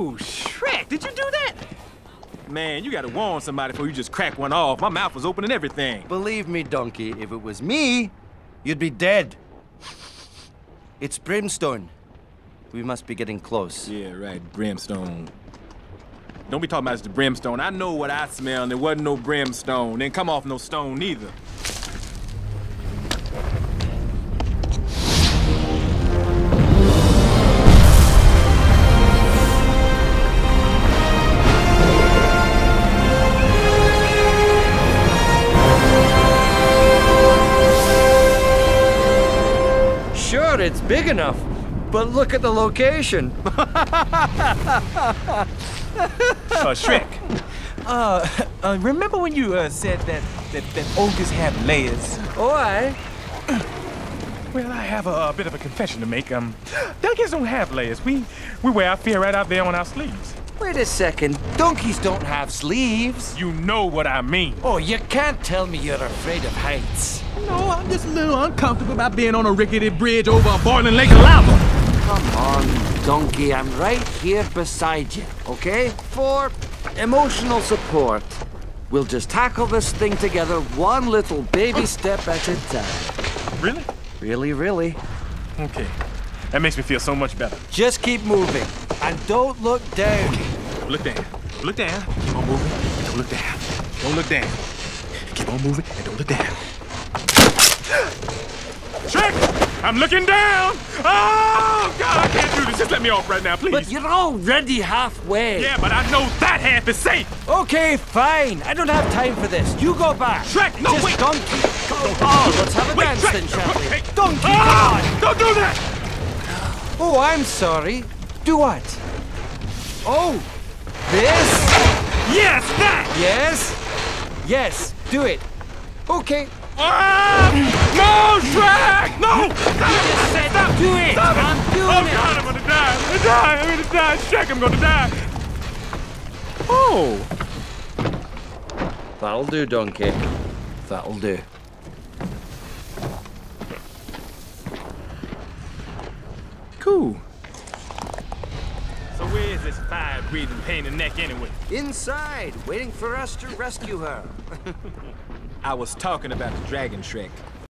Ooh, Shrek, did you do that? Man, you gotta warn somebody before you just crack one off. My mouth was open and everything. Believe me, Donkey, if it was me, you'd be dead. It's Brimstone. We must be getting close. Yeah, right, brimstone. Don't be talking about the brimstone. I know what I smell, and there wasn't no brimstone. Didn't come off no stone neither. It's big enough, but look at the location. Uh, Shrek. Uh, uh, remember when you uh, said that, that that ogres have layers? Oh, I. Well, I have a, a bit of a confession to make. Um, donkeys don't have layers. We we wear our fear right out there on our sleeves. Wait a second. Donkeys don't have sleeves. You know what I mean. Oh, you can't tell me you're afraid of heights. No, I'm just a little uncomfortable about being on a rickety bridge over a boiling lake of lava. Come on, Donkey. I'm right here beside you, okay? For emotional support. We'll just tackle this thing together one little baby step at a time. Really? Really, really. Okay. That makes me feel so much better. Just keep moving. And don't look down. Look down. Look down. Keep on moving. And don't look down. Don't look down. Keep on moving and don't look down. Shrek! I'm looking down! Oh, God, I can't do this. Just let me off right now, please. But you're already halfway. Yeah, but I know that half is safe. Okay, fine. I don't have time for this. You go back. Shrek, no, Just wait. Donkey. Go on, oh, let's have a Wait, dance Shrek. then, shall we? Hey. Donkey, come. Don't do that! Oh, I'm sorry. Do what? Oh, this? Yes, that! Yes? Yes, do it. Okay. Ah! No, Shrek! No! Just said do it. I'm doing Oh, it. God, I'm gonna die. I'm gonna die. I'm gonna die. Shrek, I'm gonna die. Oh, That'll do, Donkey. That'll do. cool. So where is this fire-breathing pain in the neck anyway? Inside, waiting for us to rescue her. I was talking about the dragon Shrek.